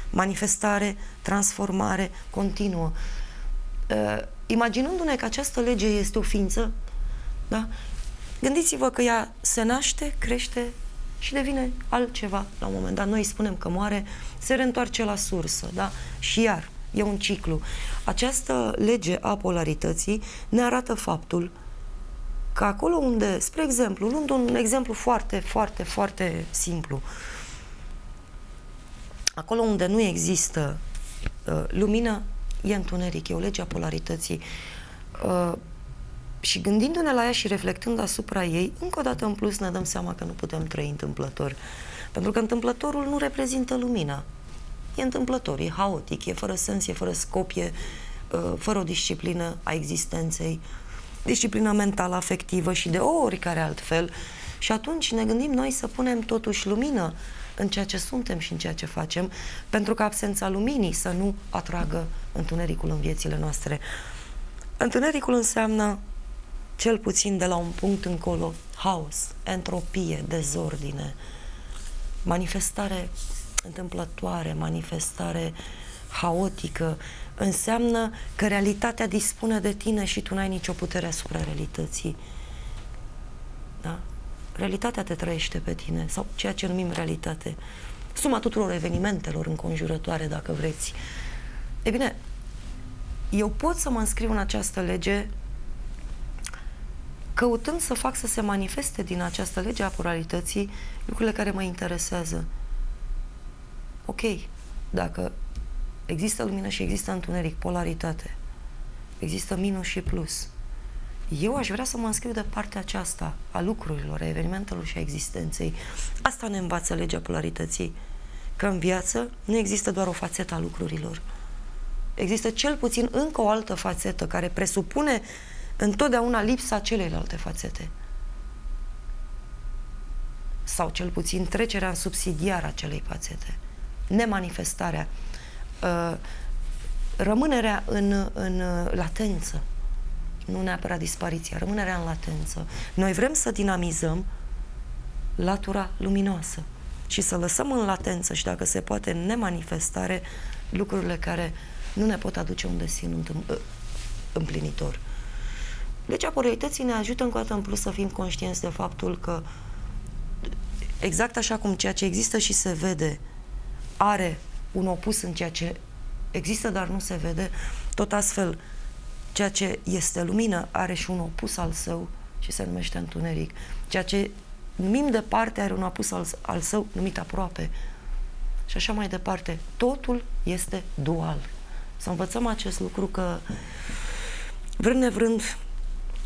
manifestare, transformare continuă. Uh, imaginându-ne că această lege este o ființă, da? Gândiți-vă că ea se naște, crește și devine altceva la un moment dat. Noi spunem că moare, se reîntoarce la sursă, da? Și iar, e un ciclu. Această lege a polarității ne arată faptul că acolo unde, spre exemplu, luând un exemplu foarte, foarte, foarte simplu, acolo unde nu există uh, lumină, e întuneric, e o lege a polarității. Uh, și gândindu-ne la ea și reflectând asupra ei, încă o dată în plus ne dăm seama că nu putem trăi întâmplător. Pentru că întâmplătorul nu reprezintă lumina. E întâmplător, e haotic, e fără sens, e fără scop, e uh, fără o disciplină a existenței, disciplină mentală, afectivă și de oricare altfel. Și atunci ne gândim noi să punem totuși lumină în ceea ce suntem și în ceea ce facem, pentru că absența luminii să nu atragă întunericul în viețile noastre. Întunericul înseamnă cel puțin de la un punct încolo, haos, entropie, dezordine, manifestare întâmplătoare, manifestare haotică, înseamnă că realitatea dispune de tine și tu n-ai nicio putere asupra realității. Da? Realitatea te trăiește pe tine, sau ceea ce numim realitate. Suma tuturor evenimentelor înconjurătoare, dacă vreți. E bine, eu pot să mă înscriu în această lege căutând să fac să se manifeste din această lege a pluralității lucrurile care mă interesează. Ok, dacă există lumină și există întuneric, polaritate, există minus și plus, eu aș vrea să mă înscriu de partea aceasta a lucrurilor, a evenimentelor și a existenței. Asta ne învață legea polarității. Că în viață nu există doar o fațetă a lucrurilor. Există cel puțin încă o altă fațetă care presupune întotdeauna lipsa celelalte fațete. Sau cel puțin trecerea în subsidiară a celei fațete. Nemanifestarea. Uh, rămânerea în, în latență. Nu neapărat dispariția, rămânerea în latență. Noi vrem să dinamizăm latura luminoasă și să lăsăm în latență și dacă se poate în nemanifestare lucrurile care nu ne pot aduce un destin împlinitor. Legea polarității ne ajută încă o dată în plus să fim conștienți de faptul că exact așa cum ceea ce există și se vede are un opus în ceea ce există, dar nu se vede, tot astfel ceea ce este lumină are și un opus al său și se numește întuneric. Ceea ce numim departe are un opus al, al său numit aproape. Și așa mai departe. Totul este dual. Să învățăm acest lucru că vrând nevrând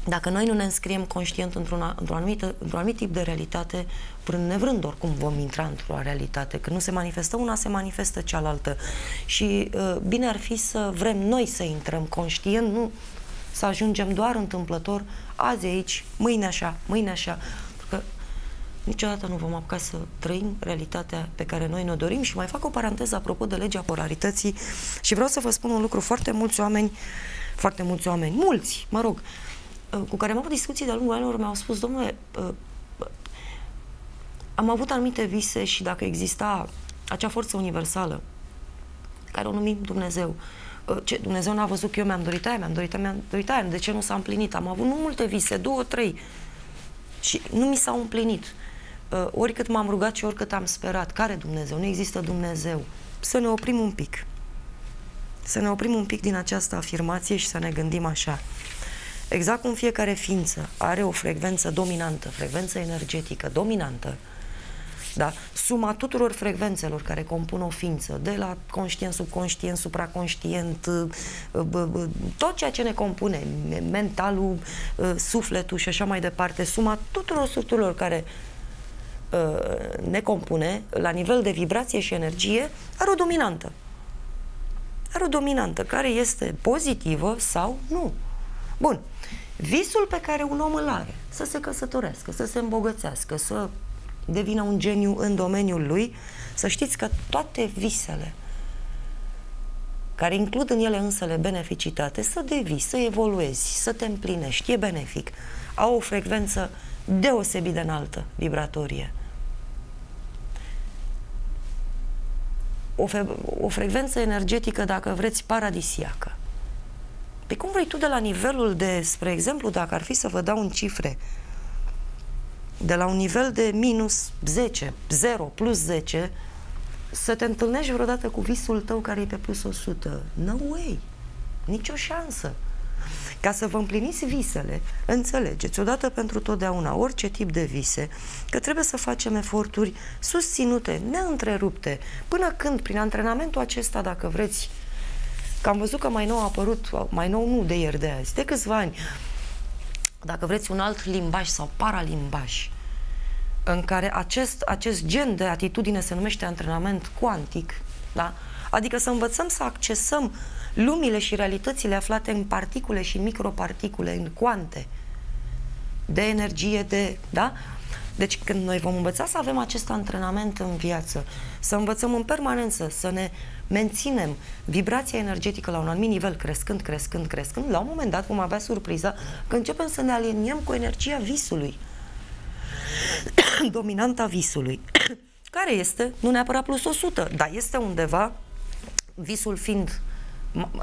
dacă noi nu ne înscriem conștient într-un, într-un, anumit, într anumit tip de realitate, vrând nevrând oricum vom intra într-o realitate, că nu se manifestă una, se manifestă cealaltă. Și uh, bine ar fi să vrem noi să intrăm conștient, nu să ajungem doar întâmplător, azi aici, mâine așa, mâine așa, că niciodată nu vom apuca să trăim realitatea pe care noi ne dorim. Și mai fac o paranteză apropo de legea polarității. Și vreau să vă spun un lucru, foarte mulți oameni, foarte mulți oameni, mulți, mă rog, cu care am avut discuții de-a lungul anilor mi-au spus, domnule, uh, am avut anumite vise și dacă exista acea forță universală, care o numim Dumnezeu, uh, ce Dumnezeu n-a văzut că eu mi-am dorit aia, mi-am dorit aia, mi-am dorit aia, de ce nu s-a împlinit? Am avut nu multe vise, două, trei, și nu mi s-au împlinit. Uh, oricât m-am rugat și oricât am sperat, care Dumnezeu? Nu există Dumnezeu. Să ne oprim un pic. Să ne oprim un pic din această afirmație și să ne gândim așa. Exact cum fiecare ființă are o frecvență dominantă, frecvență energetică dominantă, da? Suma tuturor frecvențelor care compun o ființă, de la conștient, subconștient, supraconștient, tot ceea ce ne compune, mentalul, ă, sufletul și așa mai departe, suma tuturor structurilor care ă, ne compune, la nivel de vibrație și energie, are o dominantă. Are o dominantă care este pozitivă sau nu. Bun. Visul pe care un om îl are, să se căsătorească, să se îmbogățească, să devină un geniu în domeniul lui, să știți că toate visele care includ în ele însele beneficitate, să devii, să evoluezi, să te împlinești, e benefic. Au o frecvență deosebit de înaltă, vibratorie. O, fe- o frecvență energetică, dacă vreți, paradisiacă. Pe cum vrei tu de la nivelul de, spre exemplu, dacă ar fi să vă dau în cifre, de la un nivel de minus 10, 0, plus 10, să te întâlnești vreodată cu visul tău care e pe plus 100. No way! Nicio șansă! Ca să vă împliniți visele, înțelegeți odată pentru totdeauna orice tip de vise, că trebuie să facem eforturi susținute, neîntrerupte, până când, prin antrenamentul acesta, dacă vreți, că am văzut că mai nou a apărut, mai nou nu de ieri de azi, de câțiva ani, dacă vreți un alt limbaj sau paralimbaj, în care acest, acest gen de atitudine se numește antrenament cuantic, da? adică să învățăm să accesăm lumile și realitățile aflate în particule și microparticule, în cuante de energie, de, da? Deci când noi vom învăța să avem acest antrenament în viață, să învățăm în permanență, să ne menținem vibrația energetică la un anumit nivel, crescând, crescând, crescând, la un moment dat vom avea surpriza că începem să ne aliniem cu energia visului. Dominanta visului. Care este, nu neapărat plus 100, dar este undeva, visul fiind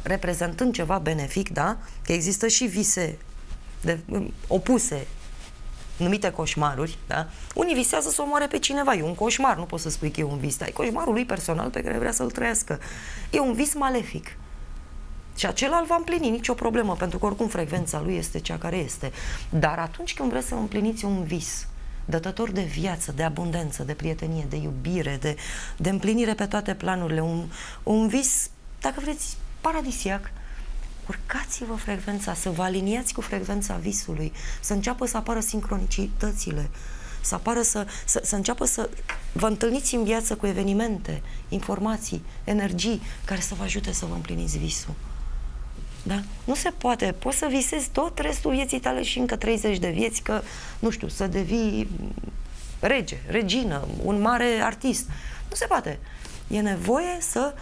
reprezentând ceva benefic, da? Că există și vise de, opuse numite coșmaruri, da? Unii visează să omoare pe cineva, e un coșmar, nu poți să spui că e un vis, dar e coșmarul lui personal pe care vrea să-l trăiască. E un vis malefic. Și acela îl va împlini, nicio problemă, pentru că oricum frecvența lui este cea care este. Dar atunci când vreți să împliniți un vis, dătător de viață, de abundență, de prietenie, de iubire, de, de împlinire pe toate planurile, un, un vis, dacă vreți, paradisiac, urcați-vă frecvența, să vă aliniați cu frecvența visului, să înceapă să apară sincronicitățile, să apară să, să, să înceapă să vă întâlniți în viață cu evenimente, informații, energii care să vă ajute să vă împliniți visul. Da? Nu se poate. Poți să visezi tot restul vieții tale și încă 30 de vieți că, nu știu, să devii rege, regină, un mare artist. Nu se poate. E nevoie să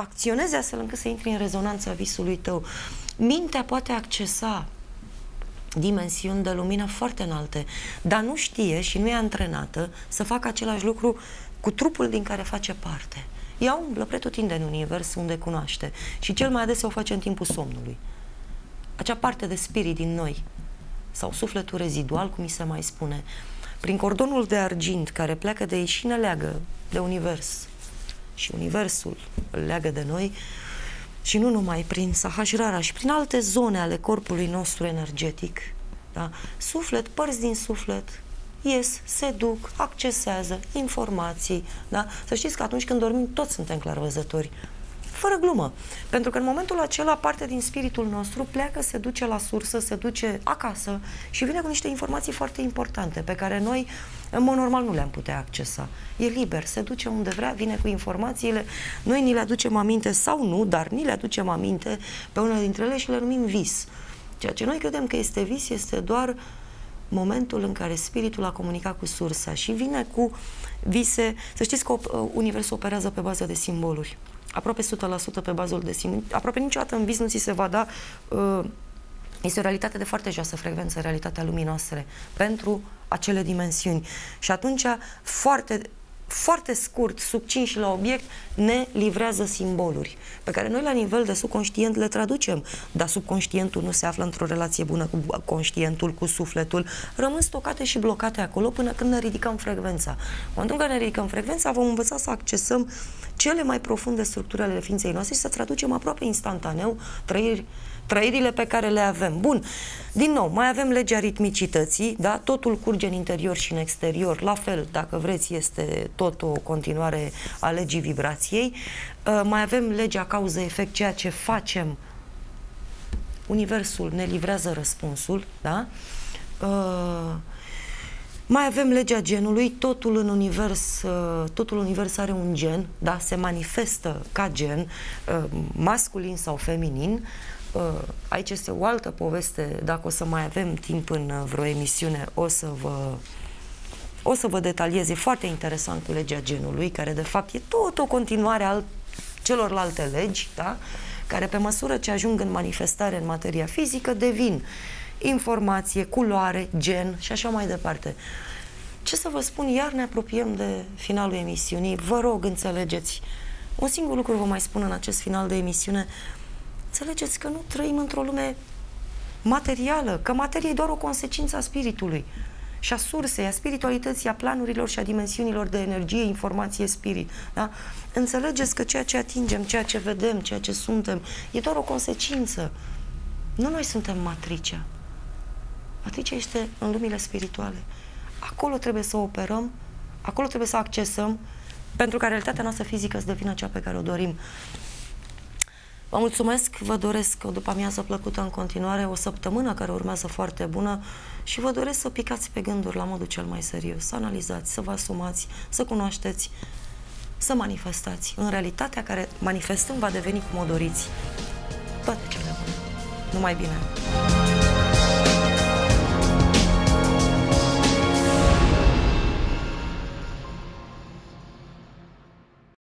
acționezi astfel încât să intri în rezonanța visului tău. Mintea poate accesa dimensiuni de lumină foarte înalte, dar nu știe și nu e antrenată să facă același lucru cu trupul din care face parte. Ea umblă pretutindeni în univers unde cunoaște și cel mai adesea o face în timpul somnului. Acea parte de spirit din noi, sau sufletul rezidual, cum mi se mai spune, prin cordonul de argint care pleacă de ei și ne leagă de univers, și Universul îl leagă de noi și nu numai prin Sahajrara și prin alte zone ale corpului nostru energetic. Da? Suflet, părți din suflet, ies, se duc, accesează informații. Da? Să știți că atunci când dormim, toți suntem clarvăzători fără glumă. Pentru că în momentul acela parte din spiritul nostru pleacă, se duce la sursă, se duce acasă și vine cu niște informații foarte importante pe care noi în mod normal nu le-am putea accesa. E liber, se duce unde vrea, vine cu informațiile, noi ni le aducem aminte sau nu, dar ni le aducem aminte pe unele dintre ele și le numim vis. Ceea ce noi credem că este vis este doar momentul în care spiritul a comunicat cu sursa și vine cu vise. Să știți că universul operează pe bază de simboluri aproape 100% pe bazul de simt. Aproape niciodată în vis nu ți se va da uh, este o realitate de foarte joasă frecvență, realitatea lumii noastre, pentru acele dimensiuni. Și atunci, foarte foarte scurt, succint și la obiect, ne livrează simboluri pe care noi la nivel de subconștient le traducem, dar subconștientul nu se află într-o relație bună cu conștientul, cu sufletul, rămân stocate și blocate acolo până când ne ridicăm frecvența. În momentul în care ne ridicăm frecvența, vom învăța să accesăm cele mai profunde structuri ale ființei noastre și să traducem aproape instantaneu trăiri trăirile pe care le avem. Bun, din nou, mai avem legea ritmicității, da? totul curge în interior și în exterior, la fel, dacă vreți, este tot o continuare a legii vibrației. Uh, mai avem legea cauză-efect, ceea ce facem, Universul ne livrează răspunsul, da? Uh, mai avem legea genului, totul în univers, uh, totul univers are un gen, da, se manifestă ca gen, uh, masculin sau feminin. Uh, aici este o altă poveste, dacă o să mai avem timp în vreo emisiune, o să vă o să vă detaliez, e foarte interesant cu legea genului, care de fapt e tot o continuare al celorlalte legi, da? care pe măsură ce ajung în manifestare în materia fizică devin informație, culoare, gen și așa mai departe. Ce să vă spun, iar ne apropiem de finalul emisiunii. Vă rog, înțelegeți. Un singur lucru vă mai spun în acest final de emisiune. Înțelegeți că nu trăim într-o lume materială, că materia e doar o consecință a spiritului. și a sursei, a spiritualității, a planurilor și a dimensiunilor de energie, informație, spirit. Da? Înțelegeți că ceea ce atingem, ceea ce vedem, ceea ce suntem, e doar o consecință. Nu noi suntem matricea. Matricea este în lumile spirituale. Acolo trebuie să operăm, acolo trebuie să accesăm, pentru ca realitatea noastră fizică să devină cea pe care o dorim. Vă mulțumesc, vă doresc o după amiază plăcută în continuare, o săptămână care urmează foarte bună și vă doresc să picați pe gânduri la modul cel mai serios, să analizați, să vă asumați, să cunoașteți, să manifestați în realitatea care manifestând va deveni cum o doriți. Toate cele bune. Numai bine!